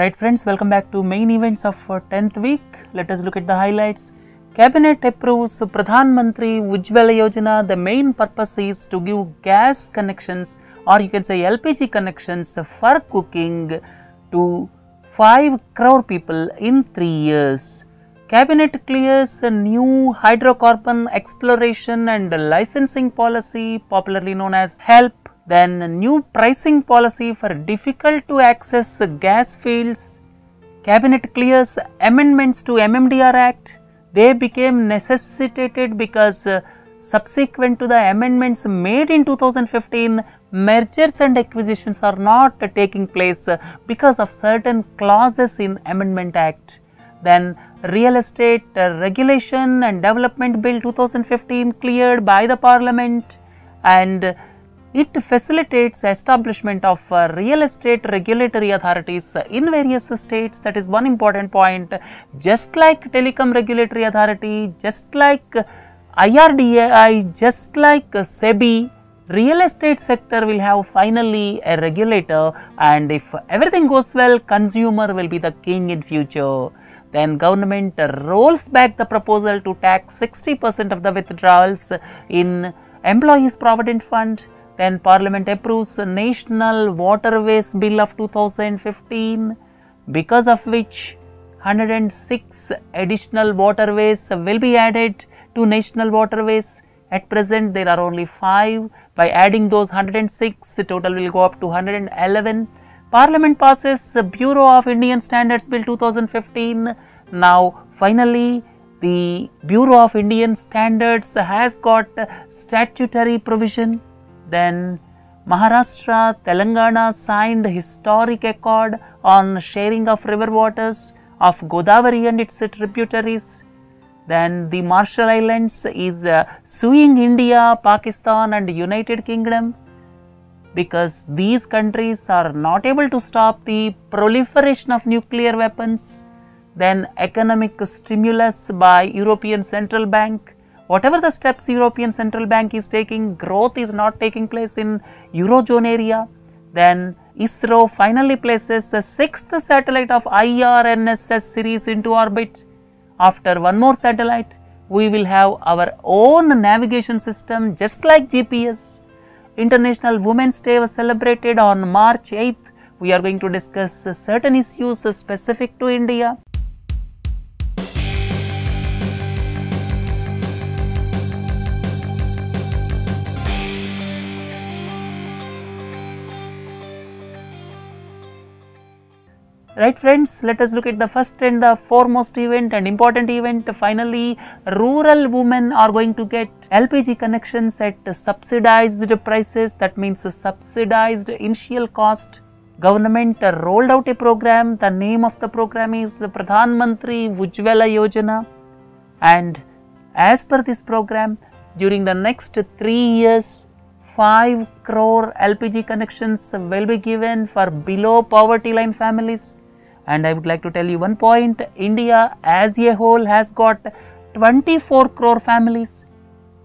Right friends, welcome back to main events of uh, 10th week. Let us look at the highlights. Cabinet approves Pradhan Mantri Ujjwala Yojana. The main purpose is to give gas connections or you can say LPG connections for cooking to 5 crore people in 3 years. Cabinet clears the new hydrocarbon exploration and licensing policy popularly known as HELP then new pricing policy for difficult to access gas fields. Cabinet clears amendments to MMDR Act. They became necessitated because uh, subsequent to the amendments made in 2015, mergers and acquisitions are not uh, taking place uh, because of certain clauses in Amendment Act. Then Real Estate Regulation and Development Bill 2015 cleared by the Parliament and it facilitates establishment of uh, real estate regulatory authorities in various states. That is one important point. Just like Telecom Regulatory Authority, just like IRDAI, just like SEBI, real estate sector will have finally a regulator and if everything goes well, consumer will be the king in future. Then government rolls back the proposal to tax 60% of the withdrawals in employees provident fund then Parliament approves National Waterways Bill of 2015 because of which 106 additional waterways will be added to national waterways. At present there are only 5. By adding those 106 the total will go up to 111. Parliament passes the Bureau of Indian Standards Bill 2015. Now finally the Bureau of Indian Standards has got statutory provision then Maharashtra, Telangana signed historic accord on sharing of river waters of Godavari and its tributaries. Then the Marshall Islands is uh, suing India, Pakistan and United Kingdom because these countries are not able to stop the proliferation of nuclear weapons. Then economic stimulus by European Central Bank whatever the steps European Central Bank is taking, growth is not taking place in Eurozone area, then ISRO finally places the sixth satellite of IRNSS series into orbit. After one more satellite, we will have our own navigation system just like GPS. International Women's Day was celebrated on March 8th. We are going to discuss certain issues specific to India. Right friends, let us look at the first and the foremost event and important event. Finally, rural women are going to get LPG connections at subsidized prices. That means subsidized initial cost. Government rolled out a program. The name of the program is Pradhan Mantri Ujjwala Yojana. And as per this program, during the next three years, 5 crore LPG connections will be given for below poverty line families and I would like to tell you one point. India as a whole has got 24 crore families.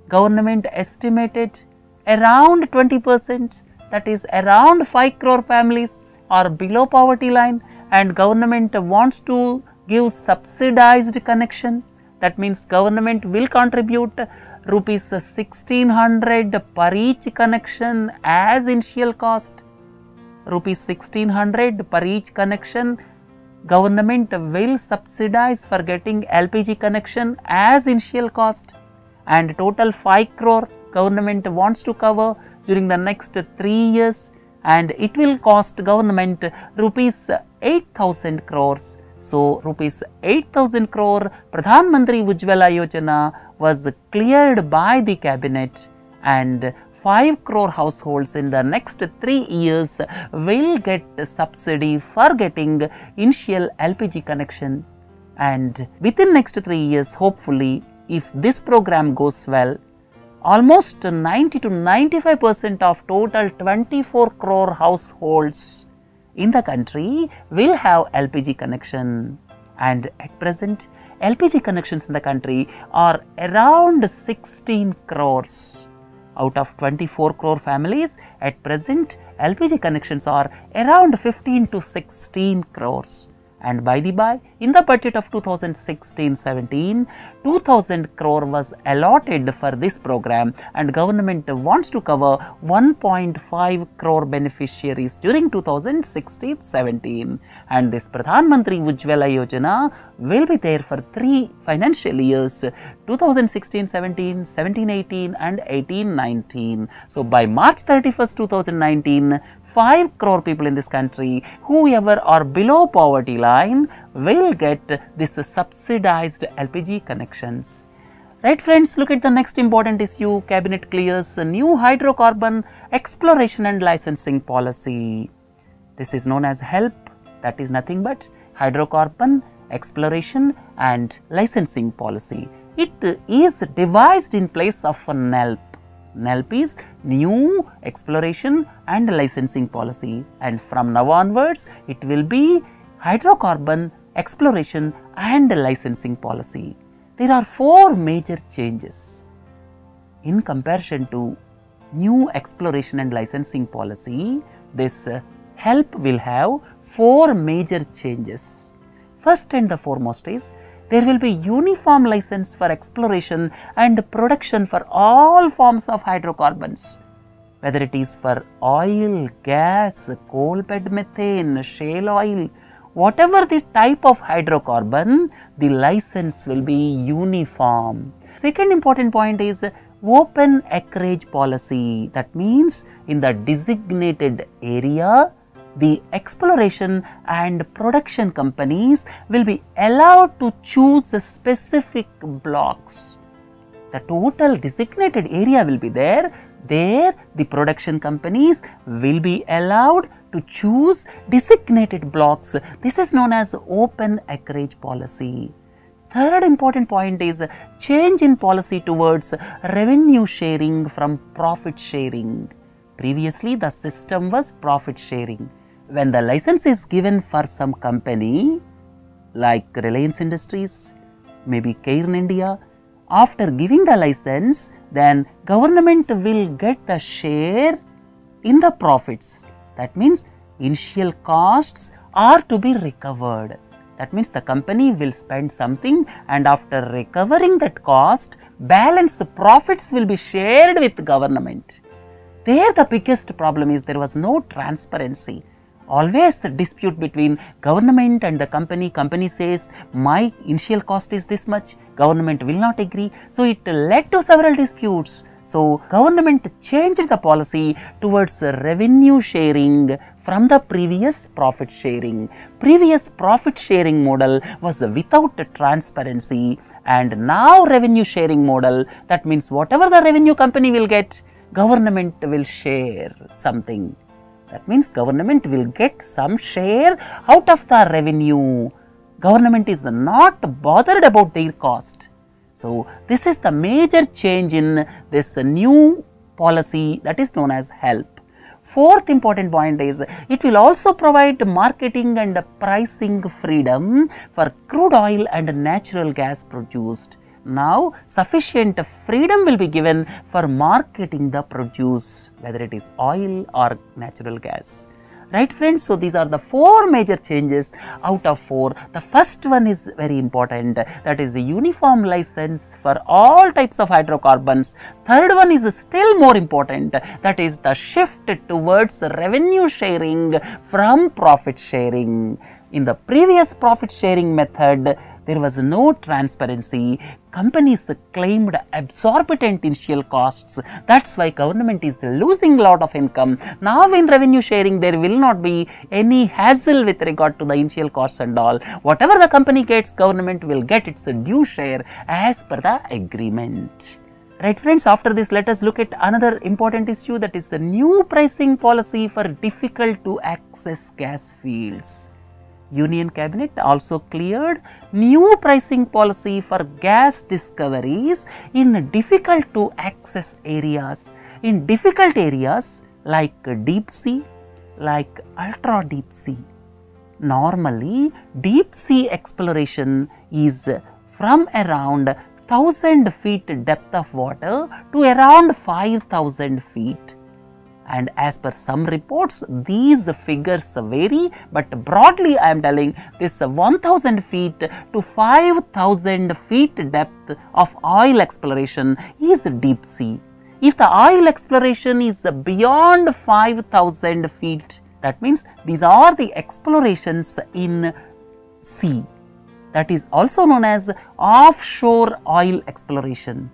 Government estimated around 20 percent. That is around 5 crore families are below poverty line. And government wants to give subsidized connection. That means government will contribute rupees 1600 per each connection as initial cost. Rupees 1600 per each connection government will subsidize for getting LPG connection as initial cost and total 5 crore government wants to cover during the next 3 years and it will cost government rupees 8000 crores. So, rupees 8000 crore Pradhan Mantri Ujjwala Yojana was cleared by the cabinet and 5 crore households in the next 3 years will get subsidy for getting initial LPG connection. And within next 3 years hopefully if this program goes well almost 90 to 95 percent of total 24 crore households in the country will have LPG connection. And at present LPG connections in the country are around 16 crores out of 24 crore families. At present LPG connections are around 15 to 16 crores and by the by in the budget of 2016-17 2000 crore was allotted for this program and government wants to cover 1.5 crore beneficiaries during 2016-17 and this Pradhan Mantri Ujjwala Yojana will be there for three financial years 2016-17, 17-18 and 18-19. So by March 31st 2019 5 crore people in this country whoever are below poverty line will get this subsidized LPG connections. Right friends, look at the next important issue, cabinet clears a new hydrocarbon exploration and licensing policy. This is known as HELP, that is nothing but hydrocarbon exploration and licensing policy. It is devised in place of NELP. NELP is new exploration and licensing policy and from now onwards it will be hydrocarbon exploration and licensing policy. There are four major changes in comparison to new exploration and licensing policy. This help will have four major changes. First and the foremost is there will be uniform license for exploration and production for all forms of hydrocarbons, whether it is for oil, gas, coal bed methane, shale oil, whatever the type of hydrocarbon, the license will be uniform. Second important point is open acreage policy. That means in the designated area, the exploration and production companies will be allowed to choose the specific blocks. The total designated area will be there. There, the production companies will be allowed to choose designated blocks. This is known as open acreage policy. Third important point is change in policy towards revenue sharing from profit sharing. Previously, the system was profit sharing when the license is given for some company like Reliance Industries, maybe Cairn India, after giving the license, then government will get the share in the profits. That means initial costs are to be recovered. That means the company will spend something and after recovering that cost, balance profits will be shared with government. There the biggest problem is there was no transparency always a dispute between government and the company. Company says my initial cost is this much, government will not agree. So, it led to several disputes. So, government changed the policy towards revenue sharing from the previous profit sharing. Previous profit sharing model was without transparency and now revenue sharing model that means whatever the revenue company will get government will share something that means government will get some share out of the revenue. Government is not bothered about their cost. So, this is the major change in this new policy that is known as HELP. Fourth important point is it will also provide marketing and pricing freedom for crude oil and natural gas produced now sufficient freedom will be given for marketing the produce whether it is oil or natural gas. Right friends? So these are the four major changes out of four. The first one is very important. That is the uniform license for all types of hydrocarbons. Third one is still more important. That is the shift towards revenue sharing from profit sharing. In the previous profit sharing method there was no transparency. Companies claimed exorbitant initial costs. That's why government is losing a lot of income. Now in revenue sharing, there will not be any hassle with regard to the initial costs and all. Whatever the company gets, government will get its due share as per the agreement. Right friends, after this let us look at another important issue that is the new pricing policy for difficult to access gas fields. Union Cabinet also cleared new pricing policy for gas discoveries in difficult to access areas. In difficult areas like deep sea, like ultra deep sea. Normally, deep sea exploration is from around 1000 feet depth of water to around 5000 feet. And as per some reports, these figures vary, but broadly I am telling this 1000 feet to 5000 feet depth of oil exploration is deep sea. If the oil exploration is beyond 5000 feet, that means these are the explorations in sea that is also known as offshore oil exploration.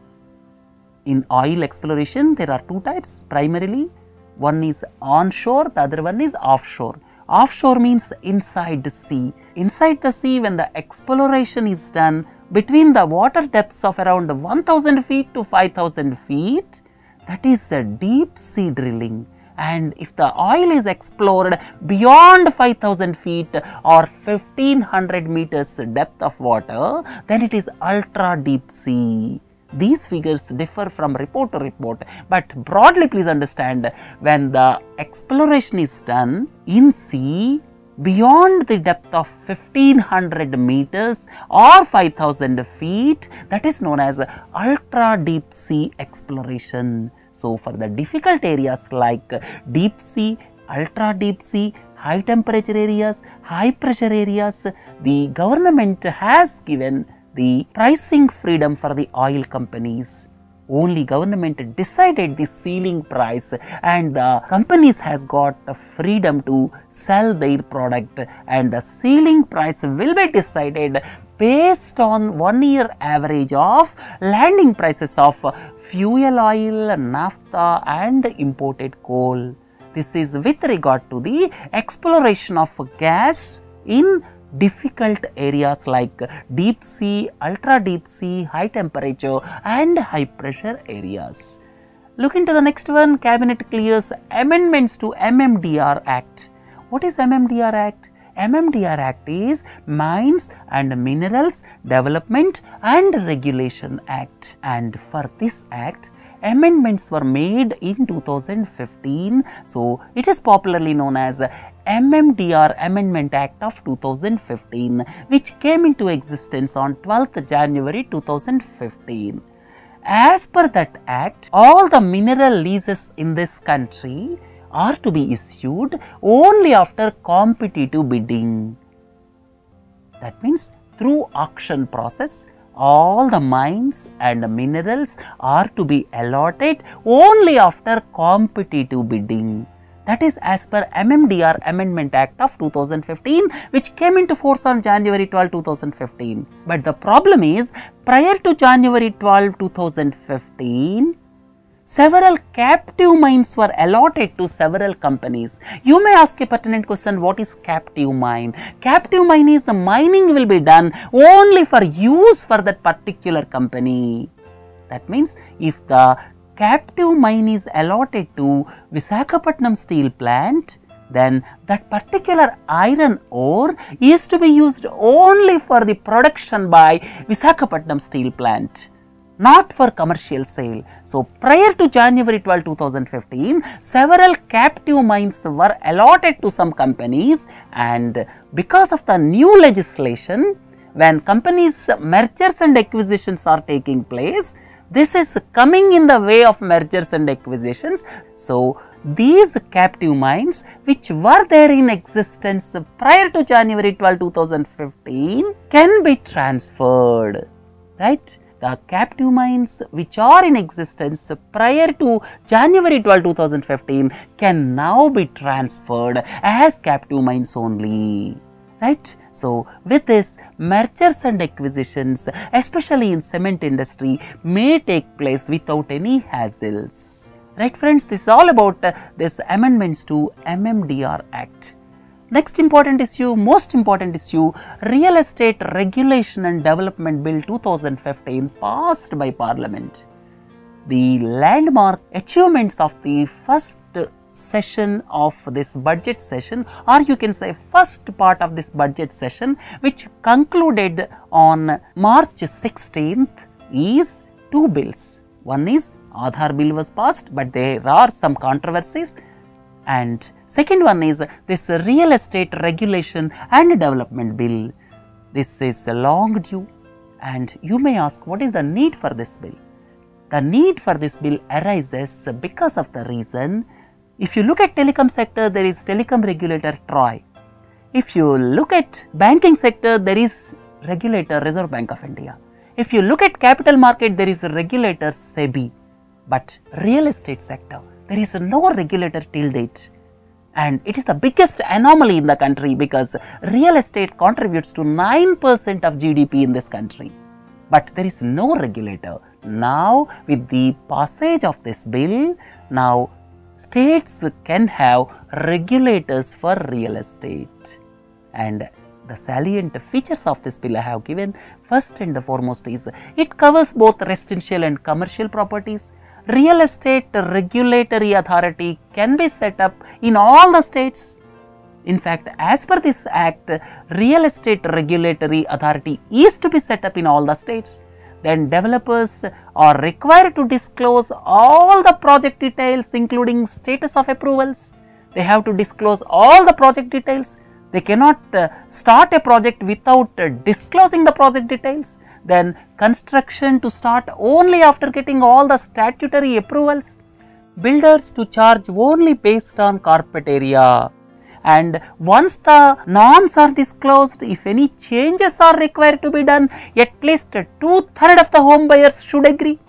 In oil exploration, there are two types primarily. One is onshore, the other one is offshore. Offshore means inside the sea. Inside the sea, when the exploration is done between the water depths of around 1000 feet to 5000 feet, that is a deep sea drilling and if the oil is explored beyond 5000 feet or 1500 meters depth of water, then it is ultra deep sea. These figures differ from report to report, but broadly please understand when the exploration is done in sea beyond the depth of 1500 meters or 5000 feet that is known as ultra deep sea exploration. So, for the difficult areas like deep sea, ultra deep sea, high temperature areas, high pressure areas, the government has given the pricing freedom for the oil companies only government decided the ceiling price and the companies has got the freedom to sell their product and the ceiling price will be decided based on one year average of landing prices of fuel oil, naphtha and imported coal. This is with regard to the exploration of gas in difficult areas like deep sea, ultra deep sea, high temperature and high pressure areas. Look into the next one, Cabinet clears amendments to MMDR Act. What is MMDR Act? MMDR Act is Mines and Minerals Development and Regulation Act and for this act amendments were made in 2015. So, it is popularly known as MMDR Amendment Act of 2015 which came into existence on 12th January 2015. As per that act, all the mineral leases in this country are to be issued only after competitive bidding. That means through auction process all the mines and minerals are to be allotted only after competitive bidding. That is as per MMDR Amendment Act of 2015 which came into force on January 12, 2015. But the problem is prior to January 12, 2015, several captive mines were allotted to several companies. You may ask a pertinent question, what is captive mine? Captive mine is the mining will be done only for use for that particular company. That means, if the captive mine is allotted to Visakhapatnam steel plant, then that particular iron ore is to be used only for the production by Visakhapatnam steel plant not for commercial sale. So, prior to January 12, 2015, several captive mines were allotted to some companies and because of the new legislation, when companies mergers and acquisitions are taking place, this is coming in the way of mergers and acquisitions. So, these captive mines which were there in existence prior to January 12, 2015 can be transferred, right the captive mines which are in existence prior to January 12, 2015 can now be transferred as captive mines only. Right? So, with this mergers and acquisitions especially in cement industry may take place without any hassles. Right friends, this is all about uh, this amendments to MMDR Act. Next important issue, most important issue, Real Estate Regulation and Development Bill 2015 passed by Parliament. The landmark achievements of the first session of this budget session or you can say first part of this budget session which concluded on March 16th is two bills. One is Aadhaar bill was passed but there are some controversies and second one is this real estate regulation and development bill. This is long due And you may ask, what is the need for this bill? The need for this bill arises because of the reason if you look at telecom sector, there is telecom regulator TRAI. If you look at banking sector, there is regulator Reserve Bank of India. If you look at capital market, there is a regulator SEBI. But real estate sector, there is no regulator till date. And it is the biggest anomaly in the country because real estate contributes to 9% of GDP in this country. But there is no regulator. Now, with the passage of this bill, now states can have regulators for real estate. And the salient features of this bill I have given first and the foremost is it covers both residential and commercial properties. Real estate regulatory authority can be set up in all the states. In fact, as per this act, real estate regulatory authority is to be set up in all the states then developers are required to disclose all the project details including status of approvals. They have to disclose all the project details. They cannot uh, start a project without uh, disclosing the project details. Then construction to start only after getting all the statutory approvals. Builders to charge only based on carpet area and once the norms are disclosed, if any changes are required to be done, at least two third of the home buyers should agree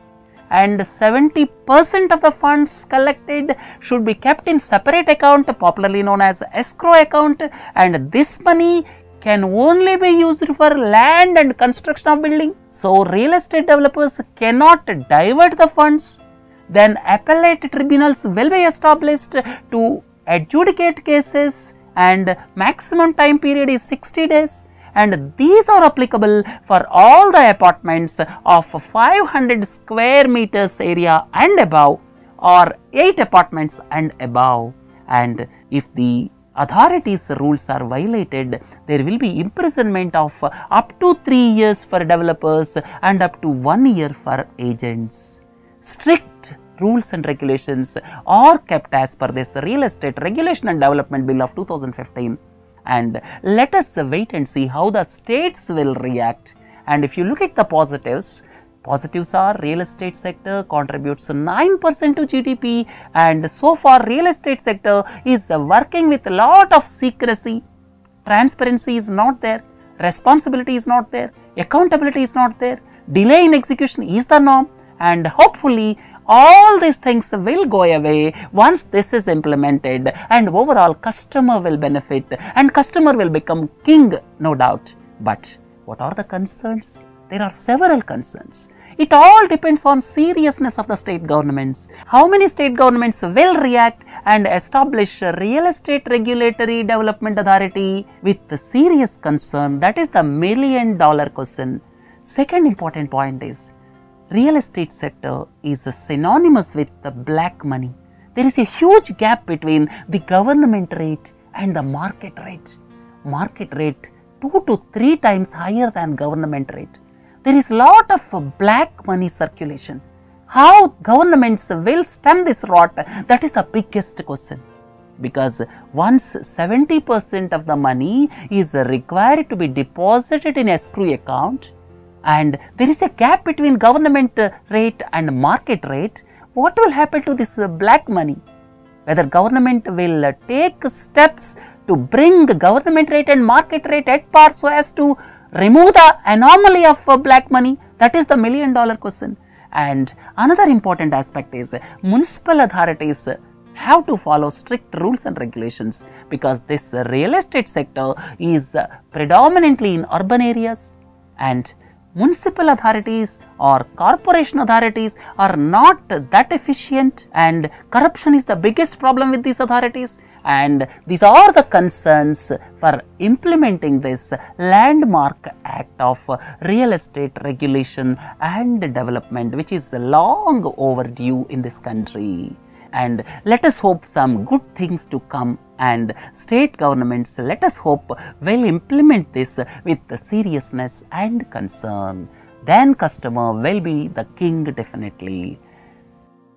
and 70 percent of the funds collected should be kept in separate account popularly known as escrow account and this money can only be used for land and construction of building. So, real estate developers cannot divert the funds. Then appellate tribunals will be established to adjudicate cases and maximum time period is 60 days. And these are applicable for all the apartments of 500 square meters area and above or 8 apartments and above. And if the authorities rules are violated there will be imprisonment of up to 3 years for developers and up to 1 year for agents. Strict rules and regulations are kept as per this real estate regulation and development bill of 2015 and let us wait and see how the states will react. And if you look at the positives positives are real estate sector contributes 9% to gdp and so far real estate sector is working with a lot of secrecy. Transparency is not there. Responsibility is not there. Accountability is not there. Delay in execution is the norm. And hopefully all these things will go away once this is implemented and overall customer will benefit and customer will become king no doubt. But what are the concerns? There are several concerns. It all depends on seriousness of the state governments. How many state governments will react and establish a real estate regulatory development authority with serious concern? That is the million dollar question. Second important point is real estate sector is synonymous with the black money. There is a huge gap between the government rate and the market rate. Market rate 2 to 3 times higher than government rate. There is lot of black money circulation. How governments will stem this rot? That is the biggest question because once 70 percent of the money is required to be deposited in escrow account and there is a gap between government rate and market rate, what will happen to this uh, black money? Whether government will uh, take steps to bring government rate and market rate at par so as to remove the anomaly of uh, black money, that is the million dollar question. And another important aspect is municipal authorities have to follow strict rules and regulations because this real estate sector is predominantly in urban areas and municipal authorities or corporation authorities are not that efficient and corruption is the biggest problem with these authorities. And these are the concerns for implementing this landmark act of real estate regulation and development which is long overdue in this country. And let us hope some good things to come and state governments let us hope will implement this with seriousness and concern then customer will be the king definitely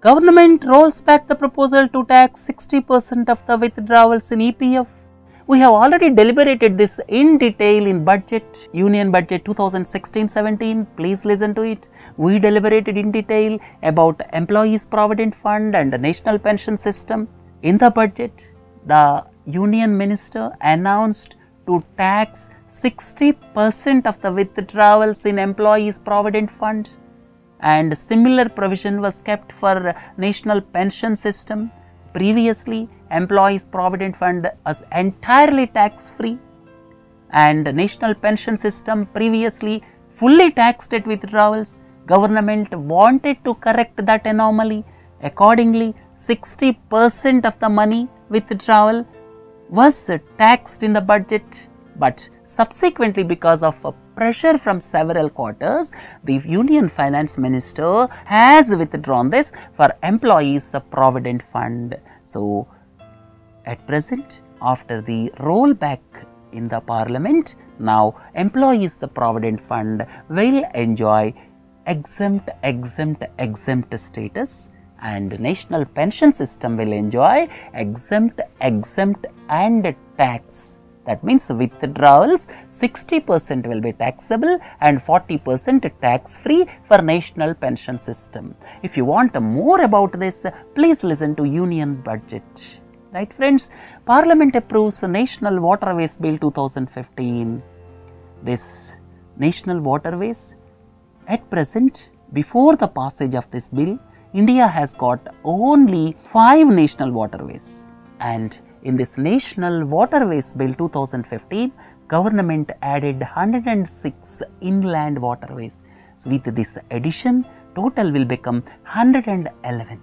government rolls back the proposal to tax 60% of the withdrawals in EPF We have already deliberated this in detail in budget, Union Budget 2016-17. Please listen to it. We deliberated in detail about Employees Provident Fund and the National Pension System. In the budget, the Union Minister announced to tax 60 percent of the withdrawals in Employees Provident Fund and similar provision was kept for national pension system. Previously, Employees Provident Fund was entirely tax free and national pension system previously fully taxed at withdrawals. Government wanted to correct that anomaly. Accordingly, 60 percent of the money withdrawal was taxed in the budget, but subsequently because of pressure from several quarters, the Union Finance Minister has withdrawn this for employees provident fund. So, at present after the rollback in the parliament, now employees provident fund will enjoy exempt, exempt, exempt status and national pension system will enjoy exempt, exempt and tax that means withdrawals 60 percent will be taxable and 40 percent tax free for national pension system. If you want more about this, please listen to union budget. Right friends, Parliament approves National Waterways Bill 2015. This National Waterways at present before the passage of this bill, India has got only 5 national waterways and in this National Waterways Bill 2015, government added 106 inland waterways. So, with this addition, total will become 111.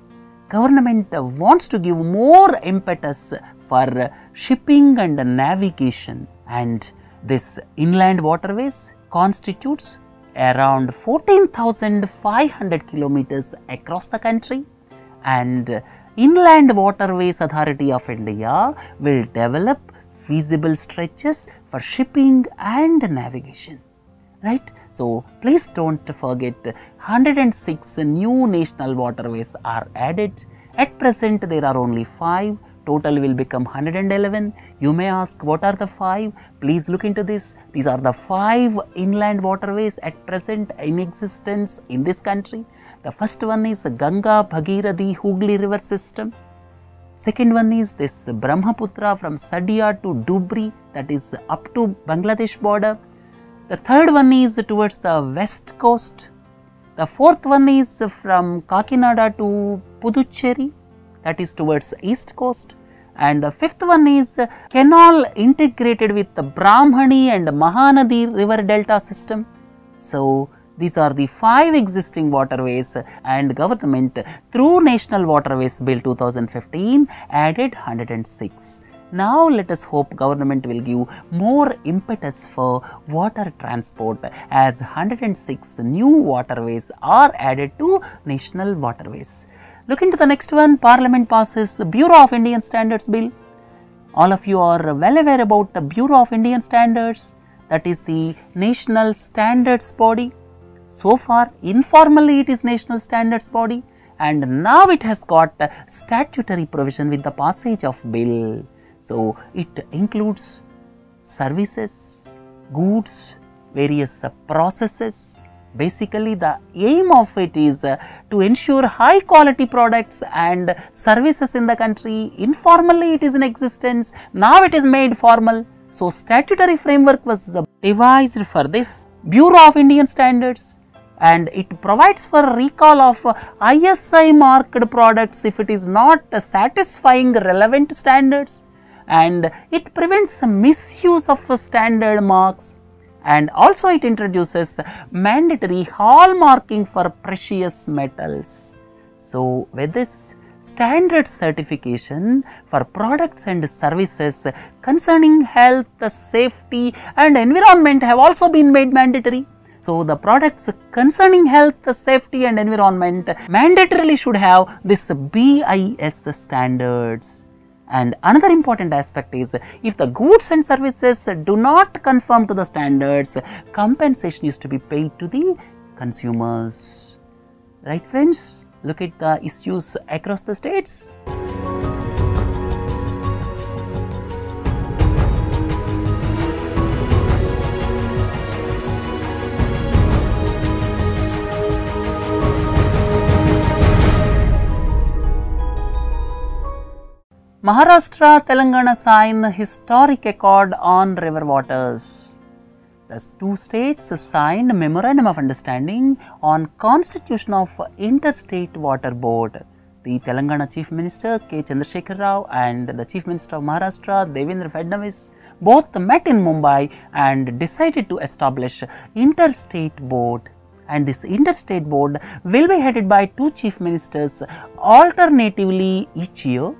Government wants to give more impetus for shipping and navigation and this inland waterways constitutes around 14,500 kilometers across the country and Inland Waterways Authority of India will develop feasible stretches for shipping and navigation. Right? So, please do not forget 106 new national waterways are added. At present, there are only 5 total will become 111. You may ask what are the 5? Please look into this. These are the 5 inland waterways at present in existence in this country. The first one is Ganga Bhagirathi Hooghly river system. Second one is this Brahmaputra from Sadiya to Dhubri that is up to Bangladesh border. The third one is towards the west coast. The fourth one is from Kakinada to Puducherry that is towards east coast. And the fifth one is uh, canal integrated with the Brahmani and Mahanadi river delta system. So, these are the five existing waterways uh, and government through National Waterways Bill 2015 added 106. Now let us hope government will give more impetus for water transport as 106 new waterways are added to national waterways. Look into the next one, Parliament passes Bureau of Indian Standards Bill. All of you are well aware about the Bureau of Indian Standards that is the national standards body so far informally it is national standards body and now it has got statutory provision with the passage of bill. So, it includes services, goods, various processes. Basically, the aim of it is uh, to ensure high quality products and services in the country. Informally, it is in existence. Now, it is made formal. So, statutory framework was devised for this Bureau of Indian Standards and it provides for recall of ISI marked products if it is not satisfying relevant standards and it prevents misuse of standard marks and also it introduces mandatory hallmarking for precious metals. So, with this standard certification for products and services concerning health, safety and environment have also been made mandatory. So, the products concerning health, safety and environment mandatorily should have this BIS standards. And another important aspect is if the goods and services do not conform to the standards, compensation is to be paid to the consumers. Right friends? Look at the issues across the states. Maharashtra Telangana sign a historic accord on river waters. The two states signed a memorandum of understanding on constitution of interstate water board. The Telangana Chief Minister K. Chandrasekhar Rao and the Chief Minister of Maharashtra Devendra Fadnavis both met in Mumbai and decided to establish interstate board and this interstate board will be headed by two chief ministers alternatively each year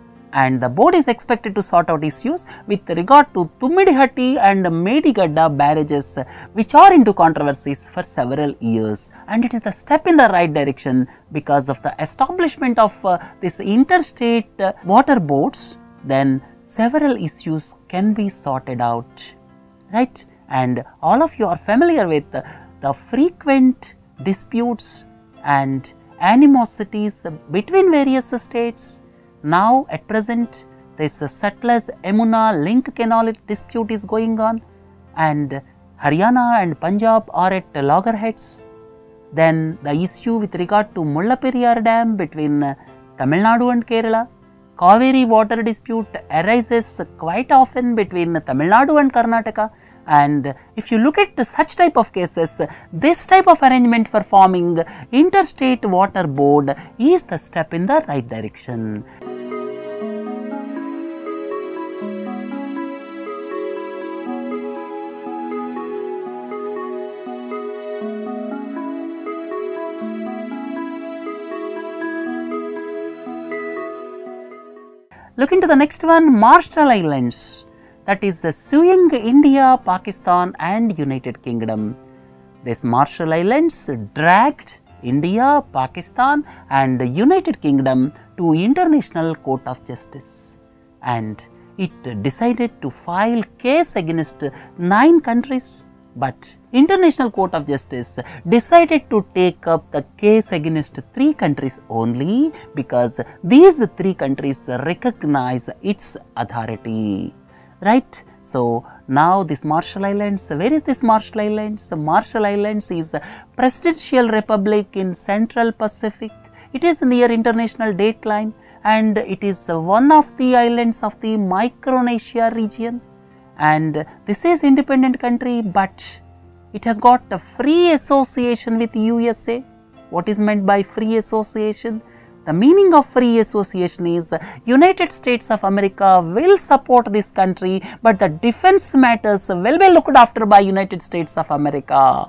and the board is expected to sort out issues with regard to Tummidihatti and Medigadda barrages which are into controversies for several years. And it is the step in the right direction because of the establishment of uh, this interstate uh, water boards. Then several issues can be sorted out. Right? And all of you are familiar with the frequent disputes and animosities between various states. Now at present this Sutlej Yamuna link canal dispute is going on and Haryana and Punjab are at loggerheads. Then the issue with regard to Mullaperiyar dam between Tamil Nadu and Kerala. Kaveri water dispute arises quite often between Tamil Nadu and Karnataka and if you look at such type of cases, this type of arrangement for forming interstate water board is the step in the right direction. Look into the next one, Marshall Islands. That is the suing India, Pakistan and United Kingdom. These Marshall Islands dragged India, Pakistan and the United Kingdom to International Court of Justice. And it decided to file case against nine countries but International Court of Justice decided to take up the case against three countries only because these three countries recognize its authority right. So, now this Marshall Islands, where is this Marshall Islands? Marshall Islands is a presidential republic in central Pacific. It is near international date line and it is one of the islands of the Micronesia region and this is independent country but it has got a free association with USA. What is meant by free association? The meaning of free association is United States of America will support this country, but the defense matters will be looked after by United States of America.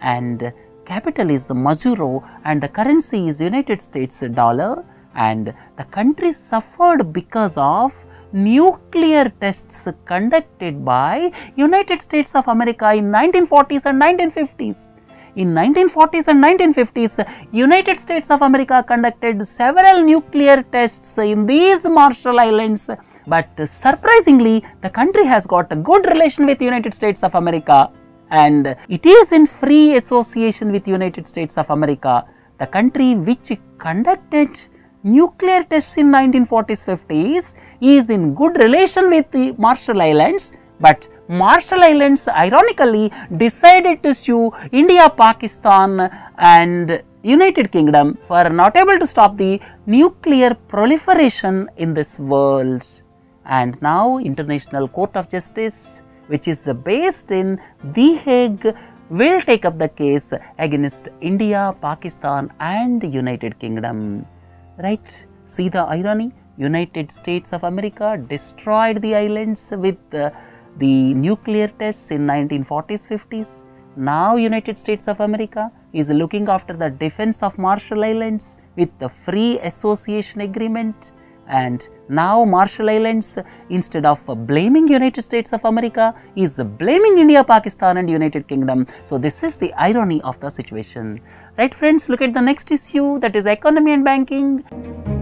And capital is Majuro and the currency is United States dollar and the country suffered because of nuclear tests conducted by United States of America in 1940s and 1950s. In 1940s and 1950s, United States of America conducted several nuclear tests in these Marshall Islands. But surprisingly, the country has got a good relation with United States of America and it is in free association with United States of America. The country which conducted nuclear tests in 1940s 50s is in good relation with the Marshall Islands but Marshall Islands ironically decided to sue India, Pakistan and United Kingdom for not able to stop the nuclear proliferation in this world. And now International Court of Justice which is based in The Hague will take up the case against India, Pakistan and United Kingdom. Right? See the irony? United States of America destroyed the islands with uh, the nuclear tests in 1940s 50s. Now United States of America is looking after the defense of Marshall Islands with the free association agreement and now Marshall Islands instead of blaming United States of America is blaming India, Pakistan and United Kingdom. So this is the irony of the situation. Right friends, look at the next issue that is economy and banking.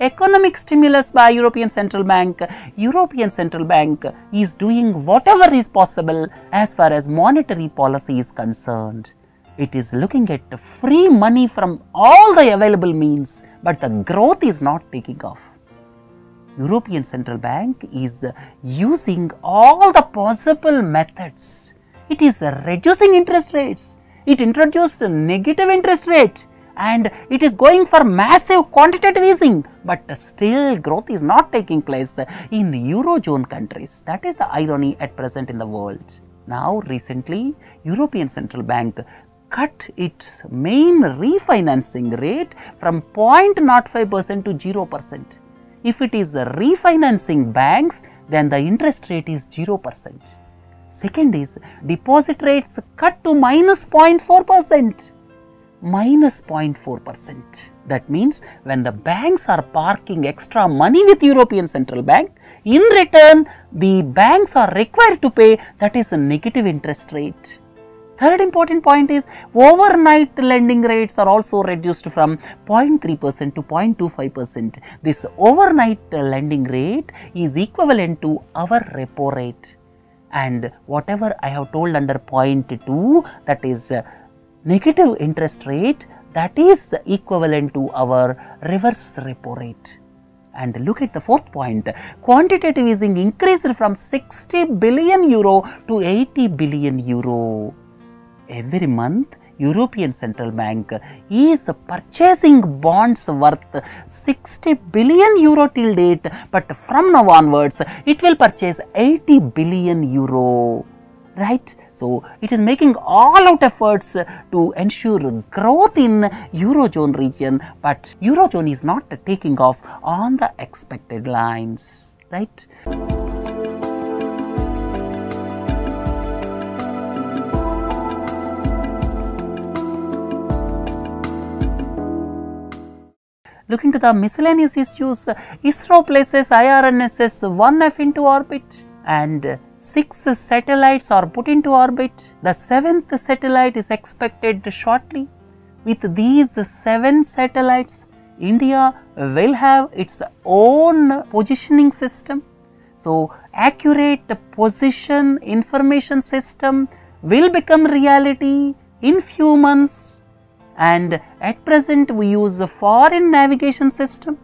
Economic stimulus by European Central Bank, European Central Bank is doing whatever is possible as far as monetary policy is concerned. It is looking at free money from all the available means, but the growth is not taking off. European Central Bank is using all the possible methods. It is reducing interest rates. It introduced a negative interest rate and it is going for massive quantitative easing, but still growth is not taking place in Eurozone countries. That is the irony at present in the world. Now recently European Central Bank cut its main refinancing rate from 0.05 percent to 0 percent. If it is refinancing banks, then the interest rate is 0 percent. Second is deposit rates cut to minus minus 0.4 percent minus 0.4 percent. That means when the banks are parking extra money with European Central Bank, in return the banks are required to pay that is a negative interest rate. Third important point is overnight lending rates are also reduced from 0.3 percent to 0.25 percent. This overnight lending rate is equivalent to our repo rate and whatever I have told under point 2 that is negative interest rate that is equivalent to our reverse repo rate. And look at the fourth point, quantitative easing increased from 60 billion euro to 80 billion euro. Every month, European Central Bank is purchasing bonds worth 60 billion euro till date, but from now onwards, it will purchase 80 billion euro, right? So, it is making all out efforts to ensure growth in Eurozone region, but Eurozone is not taking off on the expected lines, right. Looking to the miscellaneous issues, ISRO places IRNSS 1F into orbit and six satellites are put into orbit. The seventh satellite is expected shortly. With these seven satellites, India will have its own positioning system. So, accurate position information system will become reality in few months and at present we use a foreign navigation system.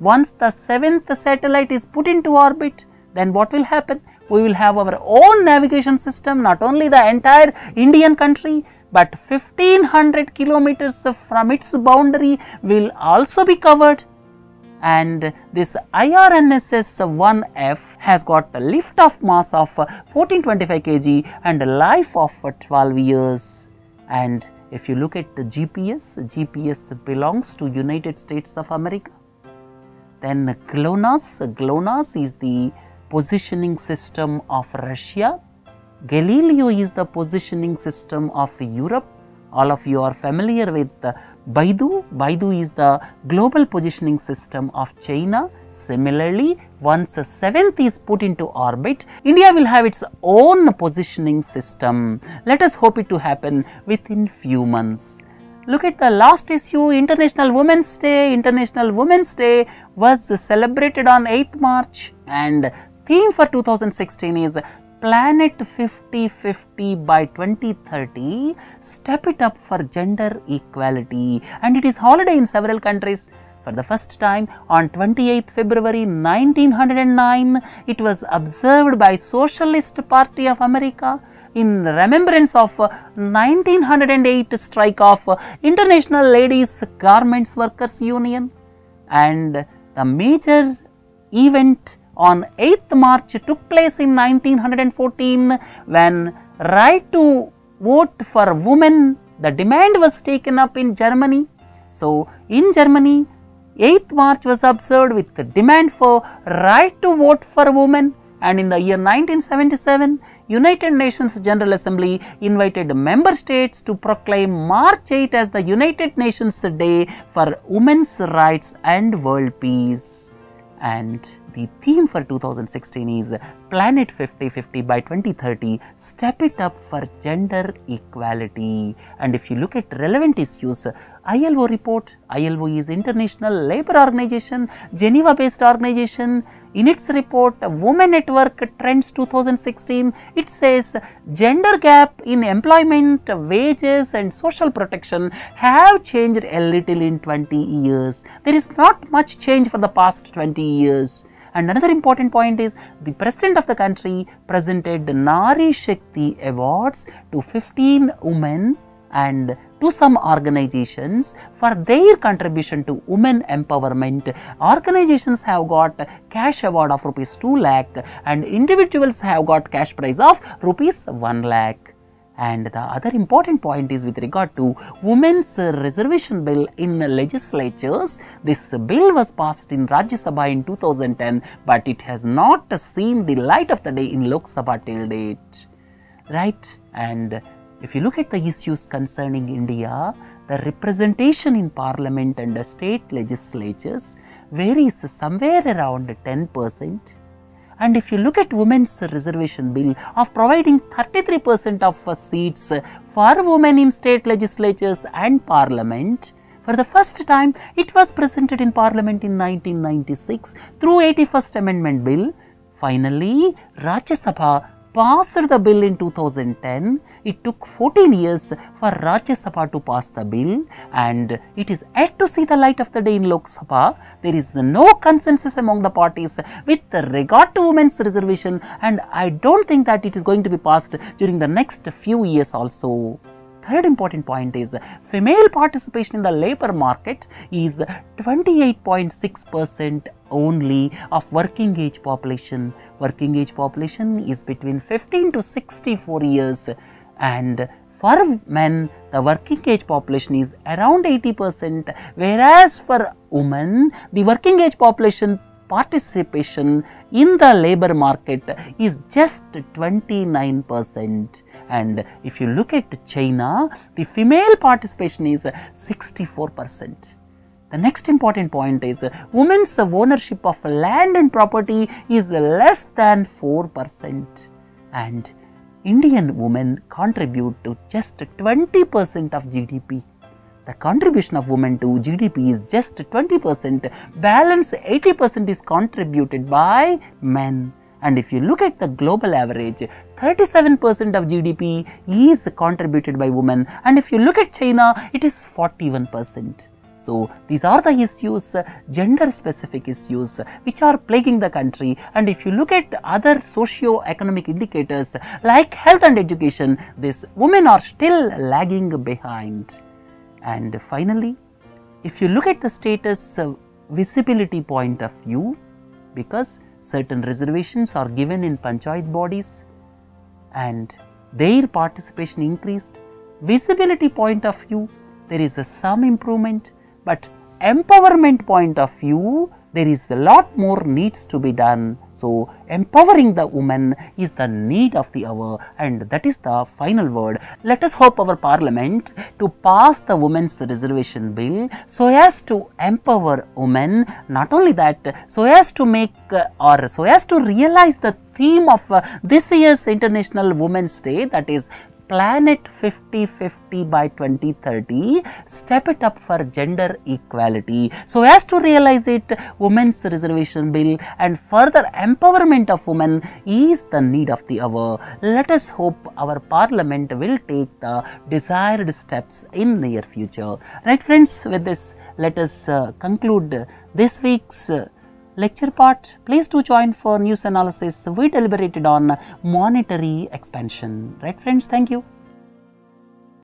Once the seventh satellite is put into orbit, then what will happen? We will have our own navigation system, not only the entire Indian country, but 1500 kilometers from its boundary will also be covered. And this IRNSS 1F has got a lift off mass of 1425 kg and a life of 12 years. And if you look at the GPS, GPS belongs to United States of America. Then GLONASS, GLONASS is the positioning system of Russia. Galileo is the positioning system of Europe. All of you are familiar with Beidou. Beidou is the global positioning system of China. Similarly, once a seventh is put into orbit, India will have its own positioning system. Let us hope it to happen within few months. Look at the last issue, International Women's Day. International Women's Day was celebrated on 8th March and theme for 2016 is Planet 5050 by 2030, step it up for gender equality. And it is holiday in several countries. For the first time on 28th February 1909, it was observed by Socialist Party of America in remembrance of 1908 strike of International Ladies Garments Workers Union. And the major event on 8th March took place in 1914 when right to vote for women the demand was taken up in Germany. So, in Germany 8th March was observed with the demand for right to vote for women and in the year 1977 United Nations General Assembly invited member states to proclaim March 8 as the United Nations Day for Women's Rights and World Peace and the theme for 2016 is Planet 5050 by 2030 Step it up for gender equality. And if you look at relevant issues, ILO report, ILO is International Labour Organization, Geneva based organization. In its report, Women at Work Trends 2016, it says gender gap in employment, wages and social protection have changed a little in 20 years. There is not much change for the past 20 years And another important point is the president of the country presented the Nari Shakti awards to 15 women and to some organizations for their contribution to women empowerment. Organizations have got cash award of rupees 2 lakh and individuals have got cash prize of rupees 1 lakh. And the other important point is with regard to women's reservation bill in legislatures. This bill was passed in Rajya Sabha in 2010, but it has not seen the light of the day in Lok Sabha till date. Right? And if you look at the issues concerning India, the representation in parliament and the state legislatures varies somewhere around 10 percent and if you look at women's reservation bill of providing 33 percent of seats for women in state legislatures and parliament, for the first time it was presented in parliament in 1996 through 81st amendment bill. Finally, Rajya Sabha passed the bill in 2010. It took 14 years for Rajya Sabha to pass the bill and it is yet to see the light of the day in Lok Sabha. There is no consensus among the parties with regard to women's reservation and I don't think that it is going to be passed during the next few years also. Third important point is female participation in the labor market is 28.6 percent only of working age population. Working age population is between 15 to 64 years and for men the working age population is around 80 percent whereas for women the working age population participation in the labor market is just 29 percent and if you look at China, the female participation is 64 percent. The next important point is women's ownership of land and property is less than 4 percent and Indian women contribute to just 20 percent of GDP. The contribution of women to GDP is just 20 percent, balance 80 percent is contributed by men. And if you look at the global average, 37 percent of GDP is contributed by women and if you look at China, it is 41 percent. So, these are the issues, gender specific issues which are plaguing the country and if you look at other socio-economic indicators like health and education, these women are still lagging behind. And finally, if you look at the status uh, visibility point of view, because certain reservations are given in panchayat bodies and their participation increased, visibility point of view, there is a some improvement, but empowerment point of view, there is a lot more needs to be done. So, empowering the woman is the need of the hour and that is the final word. Let us hope our parliament to pass the women's reservation bill so as to empower women, not only that, so as to make uh, or so as to realize the theme of uh, this year's International Women's Day that is planet 50-50 by 2030, step it up for gender equality. So as to realize it, women's reservation bill and further empowerment of women is the need of the hour. Let us hope our parliament will take the desired steps in near future. Right friends, with this let us uh, conclude this week's uh, lecture part, please do join for news analysis. We deliberated on monetary expansion. Right friends, thank you.